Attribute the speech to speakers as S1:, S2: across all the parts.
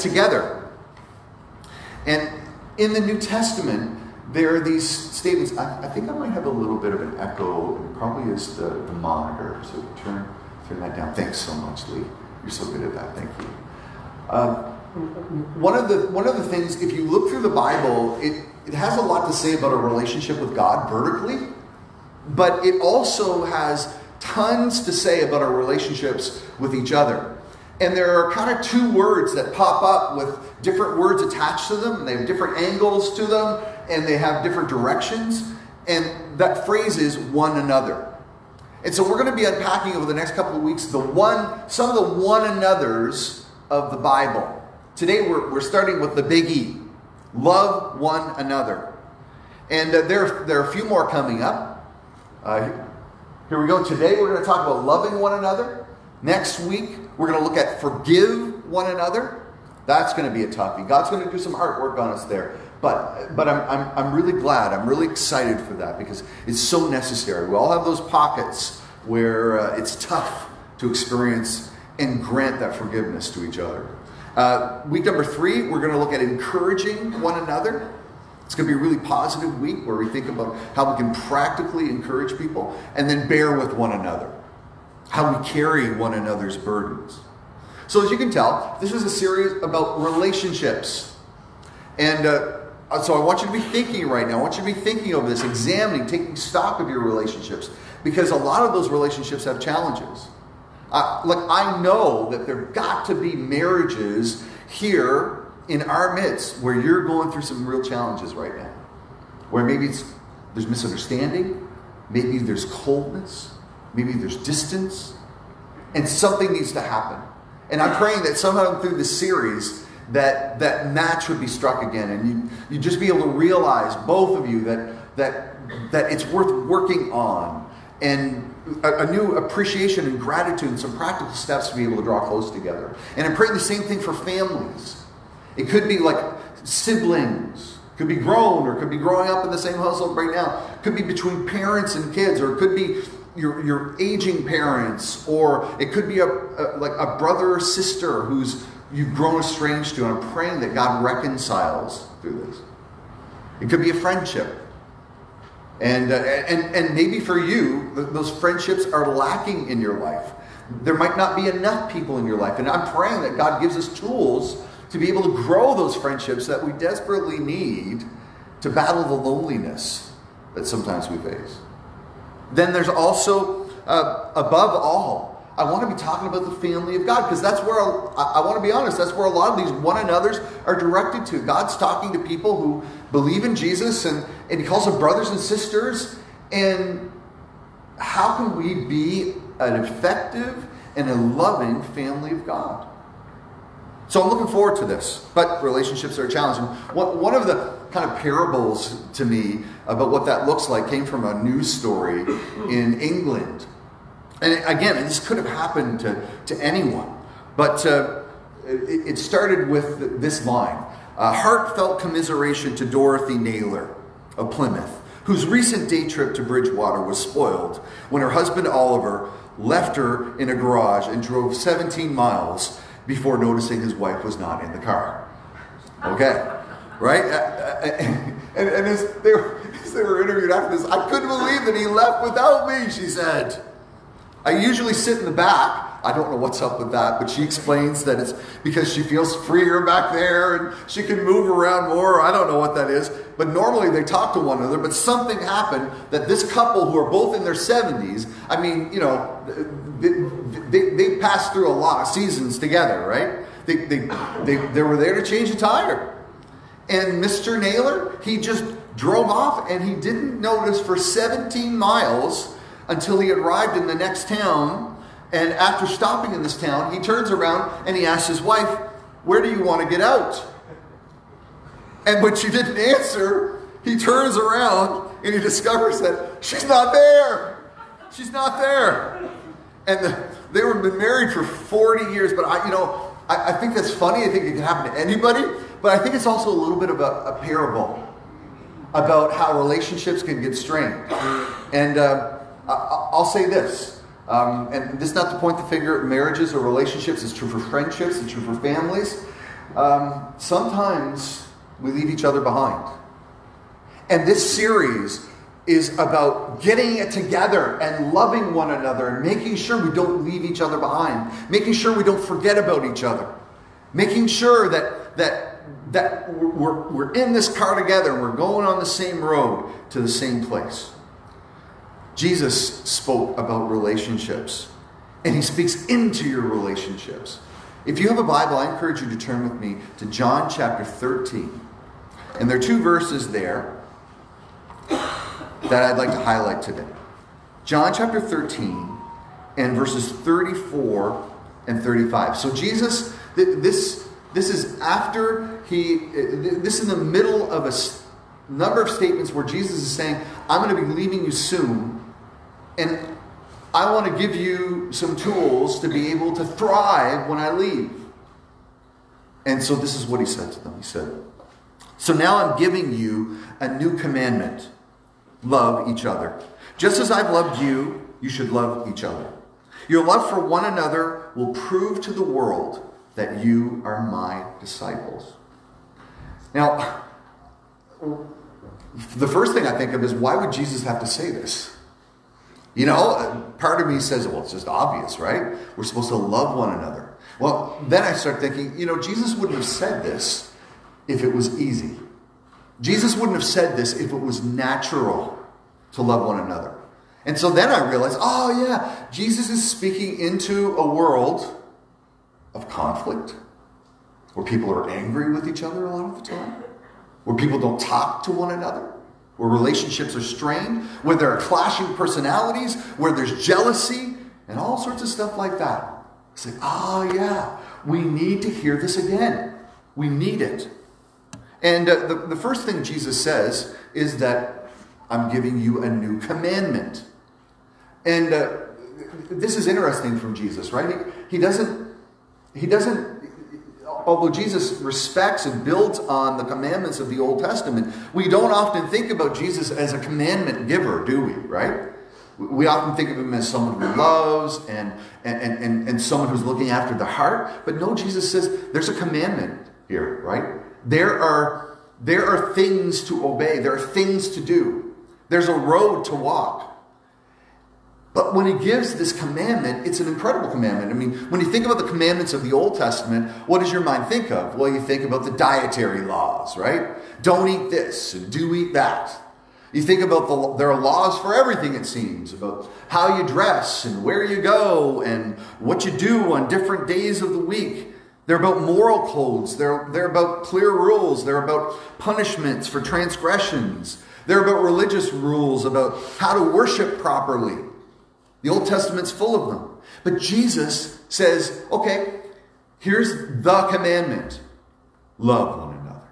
S1: together. And in the New Testament, there are these statements. I, I, think I might have a little bit of an echo. It probably is the, the monitor. So turn, turn that down. Thanks so much, Lee. You're so good at that. Thank you. Um, one of the one of the things, if you look through the Bible, it, it has a lot to say about a relationship with God vertically, but it also has tons to say about our relationships with each other. And there are kind of two words that pop up with different words attached to them. They have different angles to them and they have different directions. And that phrase is one another. And so we're going to be unpacking over the next couple of weeks the one, some of the one another's of the Bible. Today we're, we're starting with the big E love one another. And uh, there, there are a few more coming up. Uh, here we go. Today we're going to talk about loving one another. Next week we're going to look at forgive one another. That's going to be a toughie. God's going to do some hard work on us there. But, but I'm, I'm, I'm really glad, I'm really excited for that because it's so necessary. We all have those pockets where uh, it's tough to experience and grant that forgiveness to each other. Uh, week number three, we're going to look at encouraging one another. It's going to be a really positive week where we think about how we can practically encourage people and then bear with one another, how we carry one another's burdens. So, as you can tell, this is a series about relationships. And uh, so I want you to be thinking right now. I want you to be thinking over this, examining, taking stock of your relationships, because a lot of those relationships have challenges. Uh, like I know that there got to be marriages here in our midst where you're going through some real challenges right now, where maybe it's there's misunderstanding, maybe there's coldness, maybe there's distance, and something needs to happen. And I'm praying that somehow through this series that that match would be struck again, and you you just be able to realize both of you that that that it's worth working on, and a, a, new appreciation and gratitude, and some practical steps to be able to draw close together. And I'm praying the same thing for families. It could be like siblings, could be grown, or could be growing up in the same household right now. Could be between parents and kids, or it could be your, your aging parents, or it could be a, a like a brother or sister who's you've grown estranged to, and I'm praying that God reconciles through this. It could be a friendship. And, uh, and, and maybe for you, those friendships are lacking in your life. There might not be enough people in your life. And I'm praying that God gives us tools to be able to grow those friendships that we desperately need to battle the loneliness that sometimes we face. Then there's also, uh, above all, I want to be talking about the family of God because that's where, I, I want to be honest, that's where a lot of these one another's are directed to. God's talking to people who believe in Jesus and, and He calls them brothers and sisters. And how can we be an effective and a loving family of God? So I'm looking forward to this, but relationships are challenging. One of the kind of parables to me about what that looks like came from a news story in England. And again, this could have happened to, to anyone, but uh, it, it, started with this line. Heartfelt commiseration to Dorothy Naylor of Plymouth, whose recent day trip to Bridgewater was spoiled when her husband Oliver left her in a garage and drove 17 miles before noticing his wife was not in the car. Okay, right? Uh, uh, and, and as, they were, as they were interviewed after this, I couldn't believe that he left without me, she said. I usually sit in the back. I don't know what's up with that, but she explains that it's because she feels freer back there and she can move around more. I don't know what that is. But normally they talk to one another, but something happened that this couple who are both in their 70s, I mean, you know, they, they, they passed through a lot of seasons together, right? They, they, they, they were there to change a tire. And Mr. Naylor, he just drove off and he didn't notice for 17 miles until he arrived in the next town. And after stopping in this town, he turns around and he asks his wife, Where do you want to get out? And when she didn't answer, he turns around and he discovers that she's not there. She's not there. And the, they were been married for 40 years, but I, you know, I, I, think that's funny. I think it can happen to anybody, but I think it's also a little bit of a, a parable about how relationships can get strained. And uh, I'll say this, um, and this is not to point the finger at marriages or relationships, it's true for friendships, it's true for families. Um, sometimes we leave each other behind. And this series is about getting it together and loving one another and making sure we don't leave each other behind, making sure we don't forget about each other, making sure that, that, that we're, we're in this car together and we're going on the same road to the same place. Jesus spoke about relationships, and he speaks into your relationships. If you have a Bible, I encourage you to turn with me to John chapter 13. And there are two verses there that I'd like to highlight today. John chapter 13 and verses 34 and 35. So Jesus, this, this is after he, this is in the middle of a number of statements where Jesus is saying, I'm going to be leaving you soon, and I want to give you some tools to be able to thrive when I leave. And so this is what he said to them. He said, So now I'm giving you a new commandment love each other. Just as I've loved you, you should love each other. Your love for one another will prove to the world that you are my disciples. Now, the first thing I think of is why would Jesus have to say this? You know, part of me says, well, it's just obvious, right? We're supposed to love one another. Well, then I start thinking, you know, Jesus wouldn't have said this if it was easy. Jesus wouldn't have said this if it was natural to love one another. And so then I realized, oh, yeah, Jesus is speaking into a world of conflict where people are angry with each other a lot of the time, where people don't talk to one another, where relationships are strained, where there are clashing personalities, where there's jealousy, and all sorts of stuff like that. It's like, oh, yeah, we need to hear this again. We need it. And uh, the, the first thing Jesus says is that I'm giving you a new commandment. And uh, this is interesting from Jesus, right? He, he doesn't, he doesn't, although Jesus respects and builds on the commandments of the Old Testament, we don't often think about Jesus as a commandment giver, do we, right? We often think of him as someone who loves and, and, and, and someone who's looking after the heart. But no, Jesus says there's a commandment here, right? There are, there are things to obey, there are things to do, there's a road to walk. But when he gives this commandment, it's an incredible commandment. I mean, when you think about the commandments of the Old Testament, what does your mind think of? Well, you think about the dietary laws, right? Don't eat this and do eat that. You think about the, there are laws for everything, it seems, about how you dress and where you go and what you do on different days of the week. They're about moral codes. They're, they're about clear rules. They're about punishments for transgressions. They're about religious rules about how to worship properly. The Old Testament's full of them. But Jesus says, okay, here's the commandment love one another.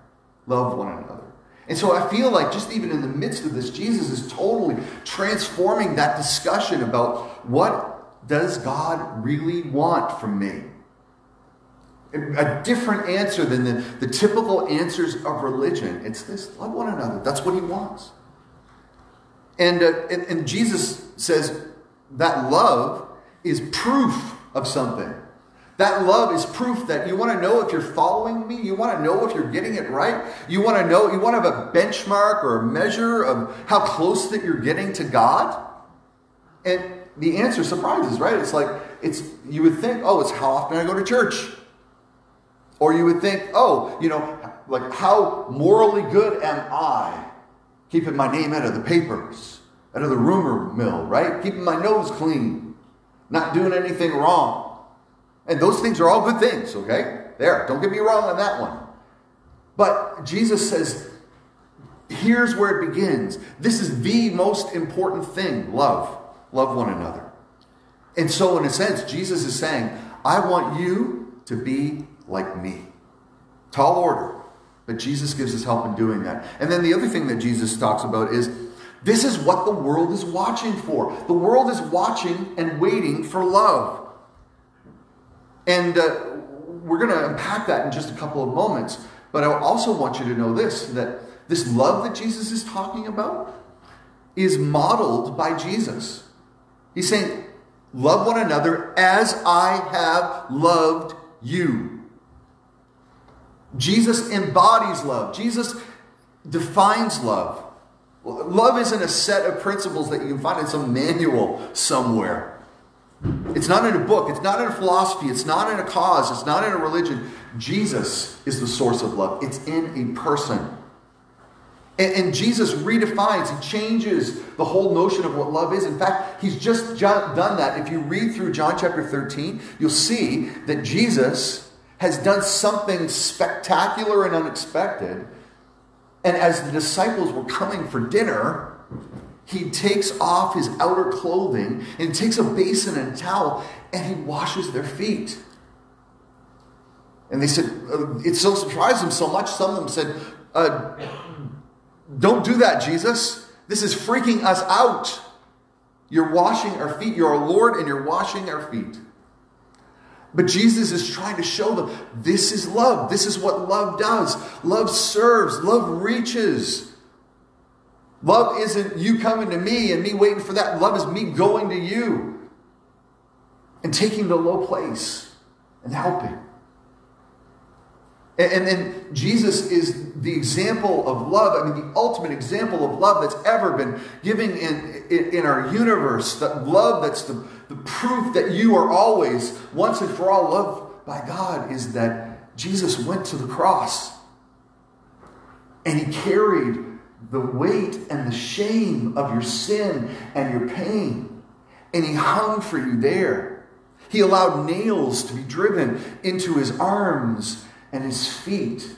S1: Love one another. And so I feel like just even in the midst of this, Jesus is totally transforming that discussion about what does God really want from me? A different answer than the, the typical answers of religion. It's this love one another. That's what he wants. And, uh, and, and Jesus says that love is proof of something. That love is proof that you want to know if you're following me. You want to know if you're getting it right. You want to know, you want to have a benchmark or a measure of how close that you're getting to God. And the answer surprises, right? It's like, it's, you would think, oh, it's how often I go to church. Or you would think, oh, you know, like how morally good am I? Keeping my name out of the papers, out of the rumor mill, right? Keeping my nose clean, not doing anything wrong. And those things are all good things, okay? There, don't get me wrong on that one. But Jesus says, here's where it begins. This is the most important thing love. Love one another. And so, in a sense, Jesus is saying, I want you to be like me. Tall order. But Jesus gives us help in doing that. And then the other thing that Jesus talks about is this is what the world is watching for. The world is watching and waiting for love. And uh, we're going to unpack that in just a couple of moments. But I also want you to know this that this love that Jesus is talking about is modeled by Jesus. He's saying, Love one another as I have loved you. Jesus embodies love. Jesus defines love. Love isn't a set of principles that you can find in some manual somewhere. It's not in a book, it's not in a philosophy, it's not in a cause, it's not in a religion. Jesus is the source of love, it's in a person. And, and, Jesus redefines, he changes the whole notion of what love is. In fact, he's just done that. If you read through John chapter 13, you'll see that Jesus has done something spectacular and unexpected. And as the disciples were coming for dinner, he takes off his outer clothing and takes a basin and a towel and he washes their feet. And they said, uh, it so surprised them so much, some of them said, uh, don't do that, Jesus. This is freaking us out. You're washing our feet. You're our Lord and you're washing our feet. But Jesus is trying to show them this is love. This is what love does. Love serves, love reaches. Love isn't you coming to me and me waiting for that. Love is me going to you and taking the low place and helping. And then Jesus is the example of love. I mean, the ultimate example of love that's ever been given in, in, in, our universe. That love that's the, the proof that you are always, once and for all, loved by God is that Jesus went to the cross and he carried the weight and the shame of your sin and your pain. And he hung for you there. He allowed nails to be driven into his arms and his feet.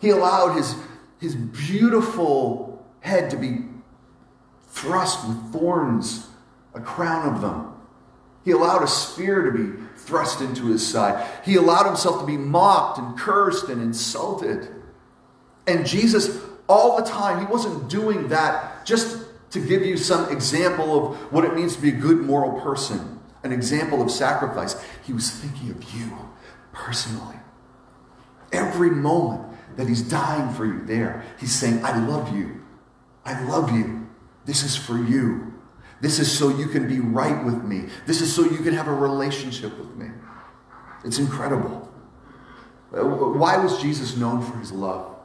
S1: He allowed his, his beautiful head to be thrust with thorns, a crown of them. He allowed a spear to be thrust into his side. He allowed himself to be mocked and cursed and insulted. And Jesus, all the time, he wasn't doing that just to give you some example of what it means to be a good moral person, an example of sacrifice. He was thinking of you personally. Every moment that he's dying for you there, he's saying, I love you. I love you. This is for you. This is so you can be right with me. This is so you can have a relationship with me. It's incredible. Uh, why was Jesus known for his love?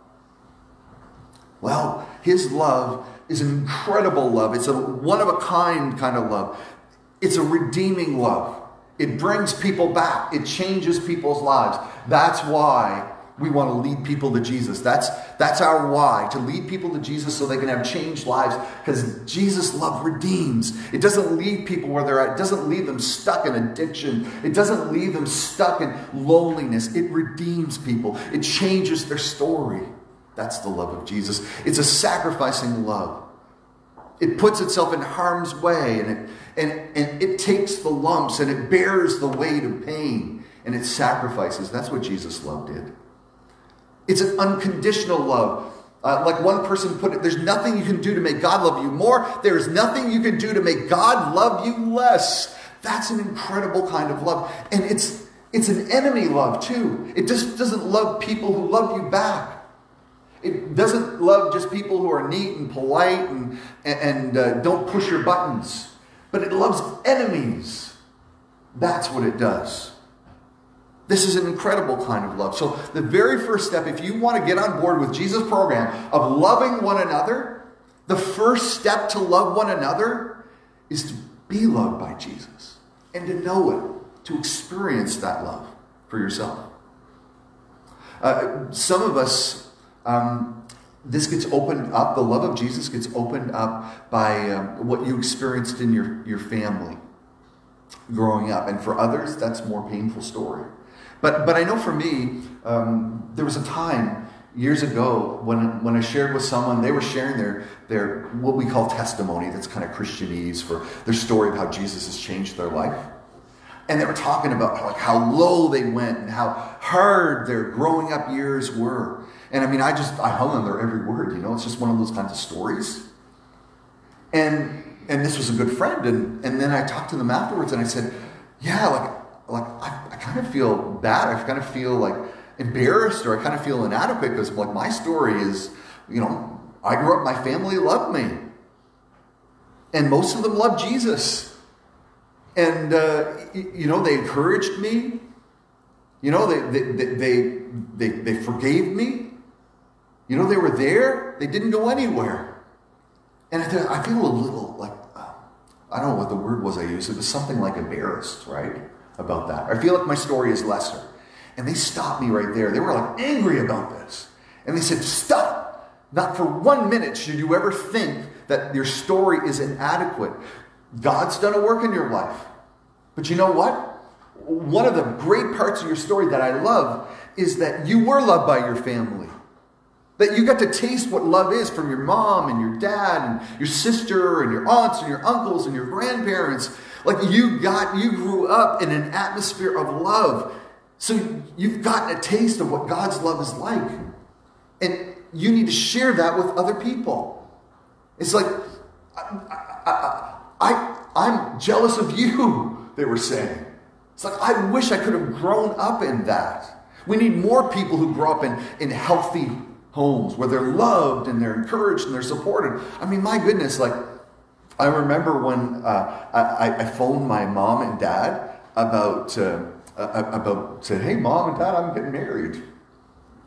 S1: Well, his love is an incredible love. It's a one of a kind kind of love. It's a redeeming love. It brings people back. It changes people's lives. That's why we want to lead people to Jesus. That's, that's our why, to lead people to Jesus so they can have changed lives. Because Jesus' love redeems. It doesn't leave people where they're at. It doesn't leave them stuck in addiction. It doesn't leave them stuck in loneliness. It redeems people. It changes their story. That's the love of Jesus. It's a sacrificing love. It puts itself in harm's way and it, and, and it takes the lumps and it bears the weight of pain and it sacrifices. That's what Jesus' love did. It's an unconditional love. Uh, like one person put it, there's nothing you can do to make God love you more. There's nothing you can do to make God love you less. That's an incredible kind of love. And it's, it's an enemy love too. It just doesn't love people who love you back. It doesn't love just people who are neat and polite and, and uh, don't push your buttons. But it loves enemies. That's what it does. This is an incredible kind of love. So, the very first step, if you want to get on board with Jesus' program of loving one another, the first step to love one another is to be loved by Jesus and to know it, to experience that love for yourself. Uh, some of us, um, this gets opened up, the love of Jesus gets opened up by um, what you experienced in your, your family growing up. And for others, that's more painful story. But, but I know for me, um, there was a time years ago when, when I shared with someone, they were sharing their, their what we call testimony, that's kind of Christianese for their story of how Jesus has changed their life. And they were talking about like how low they went and how hard their growing up years were. And I mean, I just I hung on their every word, you know, it's just one of those kinds of stories. And and this was a good friend, and, and then I talked to them afterwards and I said, Yeah, like like I, kind of feel bad. I kind of feel like embarrassed or I kind of feel inadequate because like my story is, you know, I grew up, my family loved me. And most of them loved Jesus. And, uh, you know, they encouraged me. You know, they, they, they, they, they forgave me. You know, they were there. They didn't go anywhere. And I feel a little like, uh, I don't know what the word was I used. It was something like embarrassed, right? About that. I feel like my story is lesser. And they stopped me right there. They were like angry about this. And they said, Stop. Not for one minute should you ever think that your story is inadequate. God's done a work in your life. But you know what? One of the great parts of your story that I love is that you were loved by your family. That you got to taste what love is from your mom and your dad and your sister and your aunts and your uncles and your grandparents. Like you got, you grew up in an atmosphere of love. So you've gotten a taste of what God's love is like. And you need to share that with other people. It's like, I, I, I, I'm jealous of you, they were saying. It's like, I wish I could have grown up in that. We need more people who grow up in, in healthy homes where they're loved and they're encouraged and they're supported. I mean, my goodness, like, I remember when uh, I, I, phoned my mom and dad about, uh, about, said, hey, mom and dad, I'm getting married.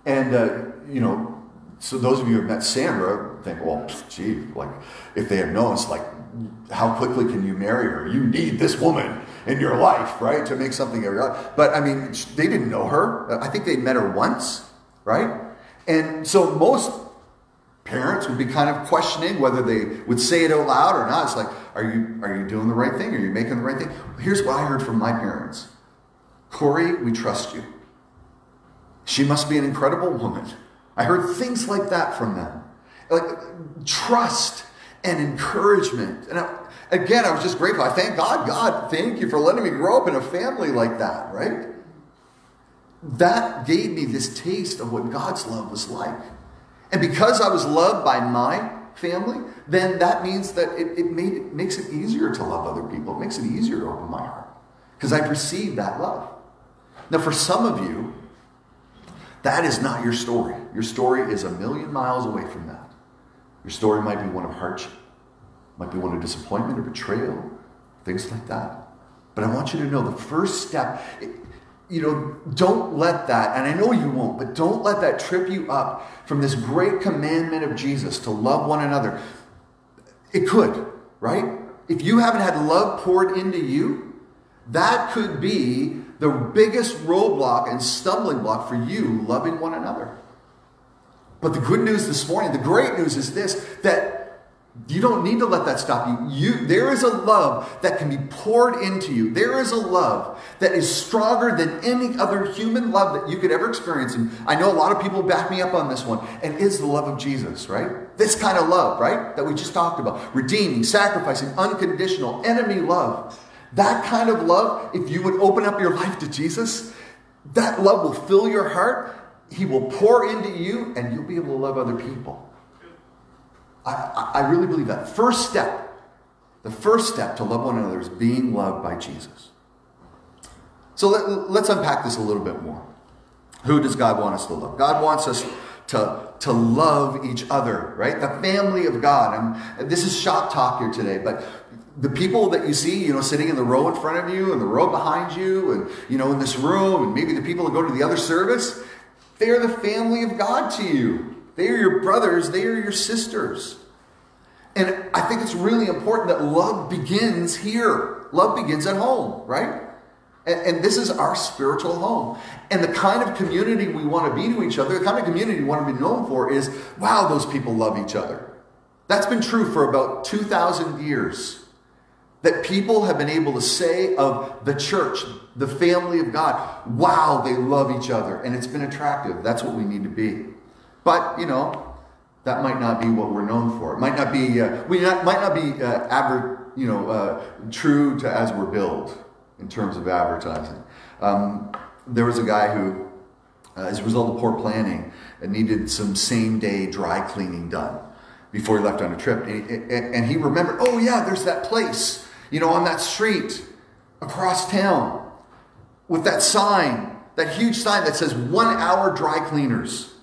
S1: And, uh, you know, so those of you who have met Sandra think, well, gee, like if they had known, it's like, how quickly can you marry her? You need this woman in your life, right, to make something of your life. But I mean, they didn't know her. I think they met her once, right? And so most parents would be kind of questioning whether they would say it out loud or not. It's like, are you are you doing the right thing? Are you making the right thing? Here's what I heard from my parents. Corey, we trust you. She must be an incredible woman. I heard things like that from them. Like trust and encouragement. And I, again, I was just grateful. I thank God, God, thank you for letting me grow up in a family like that, right? That gave me this taste of what God's love was like. And because I was loved by my family, then that means that it, it, made, it makes it easier to love other people. It makes it easier to open my heart because I've received that love. Now, for some of you, that is not your story. Your story is a million miles away from that. Your story might be one of hardship, might be one of disappointment or betrayal, things like that. But I want you to know the first step, you know, don't let that, and I know you won't, but don't let that trip you up from this great commandment of Jesus to love one another. It could, right? If you haven't had love poured into you, that could be the biggest roadblock and stumbling block for you loving one another. But the good news this morning, the great news is this that you don't need to let that stop you. you. There is a love that can be poured into you. There is a love that is stronger than any other human love that you could ever experience. And I know a lot of people back me up on this one, and is the love of Jesus, right? This kind of love, right? That we just talked about. Redeeming, sacrificing, unconditional, enemy love. That kind of love, if you would open up your life to Jesus, that love will fill your heart. He will pour into you, and you'll be able to love other people. I, I really believe that. First step, the first step to love one another is being loved by Jesus. So let, let's unpack this a little bit more. Who does God want us to love? God wants us to, to love each other, right? The family of God. And this is shop talk here today, but the people that you see, you know, sitting in the row in front of you and the row behind you and, you know, in this room and maybe the people that go to the other service, they are the family of God to you. They are your brothers, they are your sisters. And I think it's really important that love begins here. Love begins at home, right? And, and, this is our spiritual home. And the kind of community we want to be to each other, the kind of community we want to be known for is wow, those people love each other. That's been true for about 2,000 years that people have been able to say of the church, the family of God, wow, they love each other. And it's been attractive. That's what we need to be. But, you know, that might not be what we're known for. It might not be, uh, we not, might not be uh, you know, uh, true to as we're built in terms of advertising. Um, there was a guy who, uh, as a result of poor planning, needed some same day dry cleaning done before he left on a trip. And and he remembered, oh, yeah, there's that place you know, on that street across town with that sign, that huge sign that says one hour dry cleaners.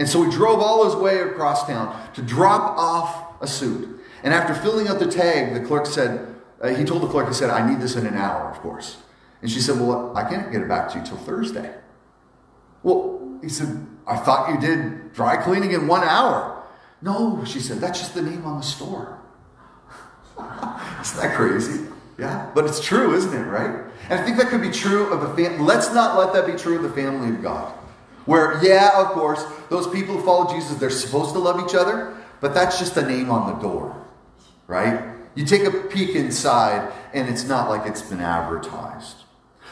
S1: And so he drove all his way across town to drop off a suit. And after filling out the tag, the clerk said, uh, he told the clerk, he said, I need this in an hour, of course. And she said, Well, I can't get it back to you till Thursday. Well, he said, I thought you did dry cleaning in one hour. No, she said, that's just the name on the store. Isn't that crazy? Yeah, but it's true, isn't it, right? And I think that could be true of the family. Let's not let that be true of the family of God. Where, yeah, of course, those people who follow Jesus, they're supposed to love each other, but that's just the name on the door, right? You take a peek inside, and it's not like it's been advertised.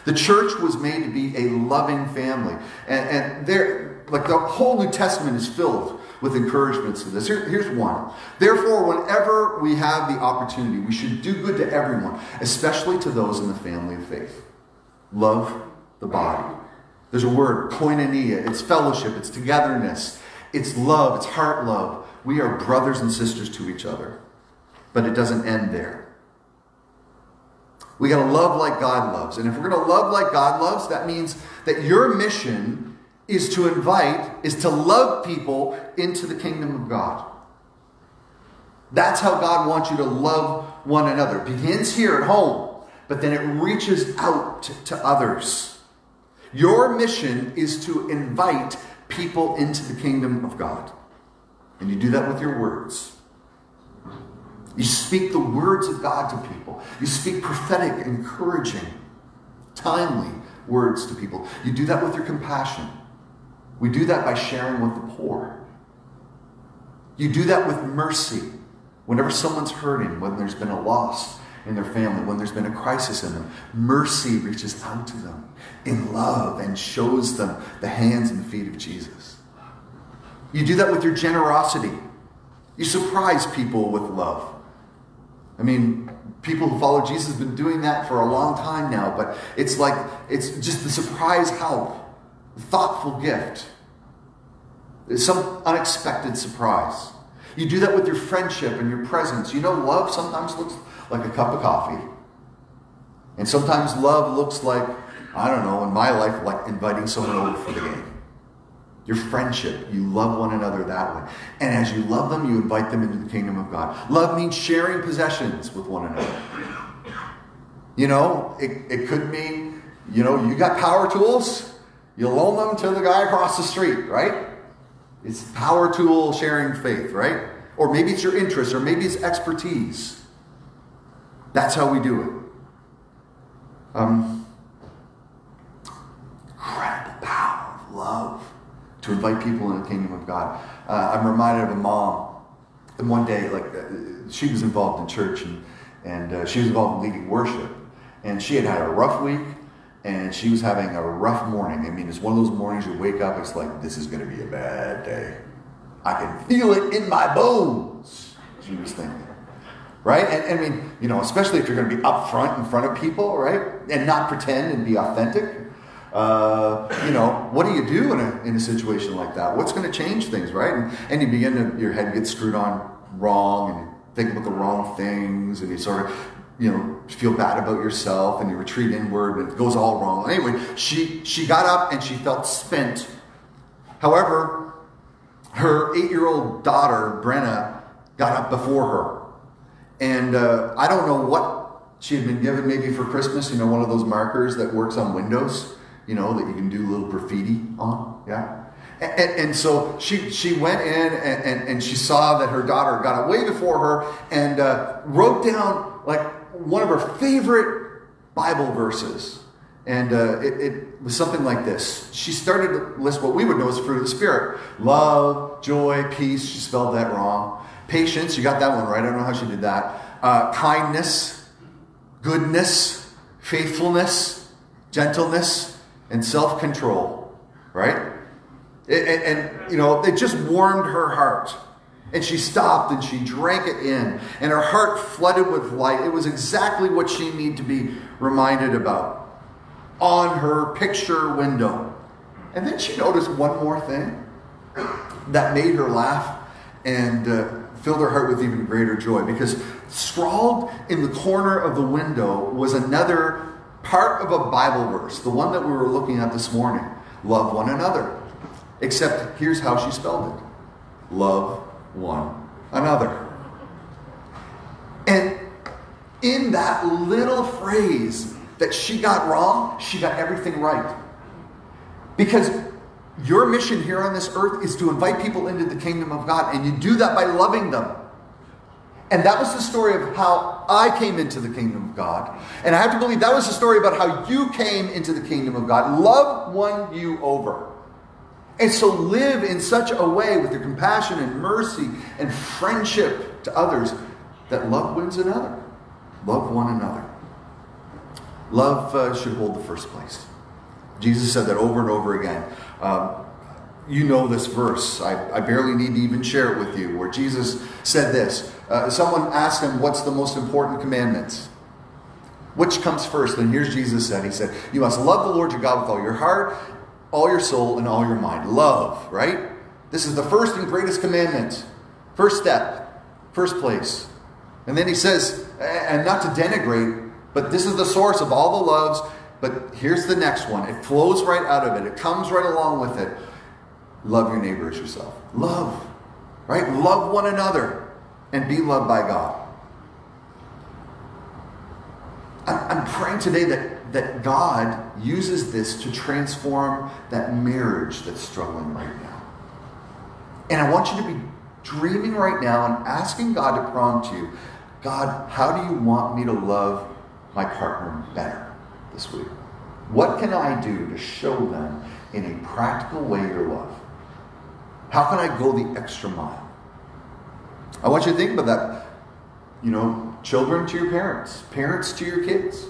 S1: The church was made to be a loving family. And, and there, like the whole New Testament is filled with encouragements to this. Here, here's one. Therefore, whenever we have the opportunity, we should do good to everyone, especially to those in the family of faith. Love the body. There's a word, koinonia. It's fellowship, it's togetherness, it's love, it's heart love. We are brothers and sisters to each other. But it doesn't end there. We got to love like God loves. And if we're going to love like God loves, that means that your mission is to invite, is to love people into the kingdom of God. That's how God wants you to love one another. It begins here at home, but then it reaches out to, to others. Your mission is to invite people into the kingdom of God. And you do that with your words. You speak the words of God to people. You speak prophetic, encouraging, timely words to people. You do that with your compassion. We do that by sharing with the poor. You do that with mercy. Whenever someone's hurting, when there's been a loss in their family, when there's been a crisis in them, mercy reaches out to them in love and shows them the hands and feet of Jesus. You do that with your generosity. You surprise people with love. I mean, people who follow Jesus have been doing that for a long time now, but it's like, it's just the surprise help, thoughtful gift. Some unexpected surprise. You do that with your friendship and your presence. You know, love sometimes looks like a cup of coffee. And sometimes love looks like, I don't know, in my life, like inviting someone over for the game your friendship. You love one another that way. And as you love them, you invite them into the kingdom of God. Love means sharing possessions with one another. You know, it, it could mean, you know, you got power tools, you loan them to the guy across the street, right? It's power tool sharing faith, right? Or maybe it's your interest, or maybe it's expertise. That's how we do it. Um, incredible power of love to invite people in the kingdom of God. Uh, I'm reminded of a mom. And one day, like, uh, she was involved in church and, and uh, she was involved in leading worship. And she had had a rough week and she was having a rough morning. I mean, it's one of those mornings you wake up, it's like, this is going to be a bad day. I can feel it in my bones, she was thinking. Right? And I mean, you know, especially if you're going to be up front in front of people, right? And not pretend and be authentic. Uh, you know, what do you do in a, in a situation like that? What's going to change things, right? And, and you begin to, your head gets screwed on wrong and you think about the wrong things and you sort of, you know, feel bad about yourself and you retreat inward and it goes all wrong. Anyway, she, she got up and she felt spent. However, her eight year old daughter, Brenna, got up before her. And uh, I don't know what she had been given maybe for Christmas, you know, one of those markers that works on windows you know, that you can do little graffiti on. Yeah. And, and, and, so she, she went in and, and, and, she saw that her daughter got away before her and uh, wrote down like one of her favorite Bible verses. And uh, it, it, was something like this. She started to list what we would know as fruit of the Spirit love, joy, peace. She spelled that wrong. Patience, you got that one right. I don't know how she did that. Uh, kindness, goodness, faithfulness, gentleness, and self control, right? And, and, you know, it just warmed her heart. And she stopped and she drank it in, and her heart flooded with light. It was exactly what she needed to be reminded about on her picture window. And then she noticed one more thing that made her laugh and uh, filled her heart with even greater joy because scrawled in the corner of the window was another part of a Bible verse, the one that we were looking at this morning. Love one another. Except here's how she spelled it love one another. And in that little phrase, that she got wrong, she got everything right. Because your mission here on this earth is to invite people into the kingdom of God, and you do that by loving them. And that was the story of how I came into the kingdom of God. And I have to believe that was the story about how you came into the kingdom of God. Love won you over. And so live in such a way with your compassion and mercy and friendship to others that love wins another. Love one another. Love uh, should hold the first place. Jesus said that over and over again. Um, you know this verse. I, I, barely need to even share it with you, where Jesus said this. Uh, someone asked him, What's the most important commandments? Which comes first? And here's Jesus said, He said, You must love the Lord your God with all your heart, all your soul, and all your mind. Love, right? This is the first and greatest commandment. First step, first place. And then he says, and not to denigrate, but this is the source of all the loves. But here's the next one. It flows right out of it, it comes right along with it. Love your neighbor as yourself. Love, right? Love one another and be loved by God. I'm praying today that, that God uses this to transform that marriage that's struggling right now. And I want you to be dreaming right now and asking God to prompt you God, how do you want me to love my partner better this week? What can I do to show them in a practical way your love? How can I go the extra mile? I want you to think about that. You know, children to your parents, parents to your kids.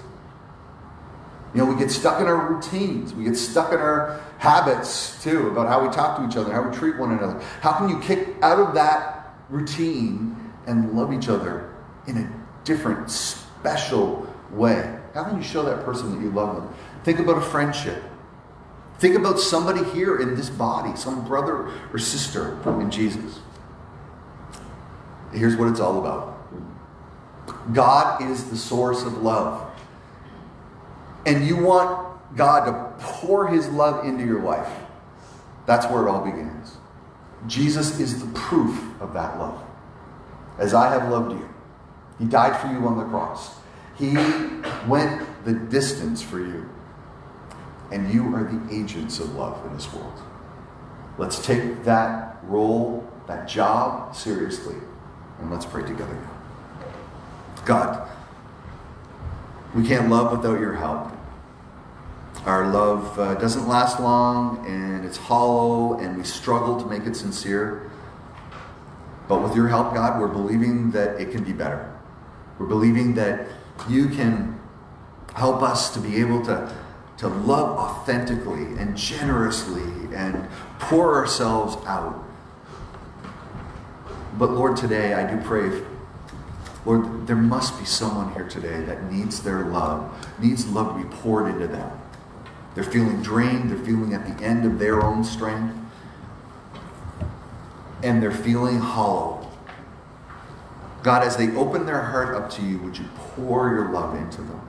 S1: You know, we get stuck in our routines. We get stuck in our habits too about how we talk to each other, how we treat one another. How can you kick out of that routine and love each other in a different, special way? How can you show that person that you love them? Think about a friendship. Think about somebody here in this body, some brother or sister in Jesus. Here's what it's all about God is the source of love. And you want God to pour his love into your life. That's where it all begins. Jesus is the proof of that love. As I have loved you, he died for you on the cross. He went the distance for you. And you are the agents of love in this world. Let's take that role, that job seriously, and let's pray together now. God, we can't love without your help. Our love uh, doesn't last long and it's hollow and we struggle to make it sincere. But with your help, God, we're believing that it can be better. We're believing that you can help us to be able to, to love authentically and generously and pour ourselves out. But Lord, today I do pray, Lord, there must be someone here today that needs their love, needs love to be poured into them. They're feeling drained, they're feeling at the end of their own strength, and they're feeling hollow. God, as they open their heart up to you, would you pour your love into them?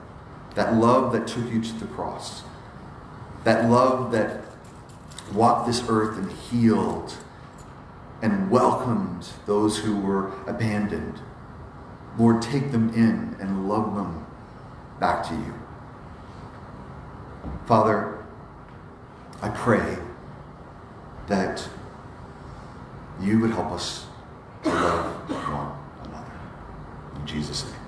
S1: That love that took you to the cross. That love that walked this earth and healed and welcomed those who were abandoned. Lord, take them in and love them back to you. Father, I pray that you would help us to love one. In Jesus' name.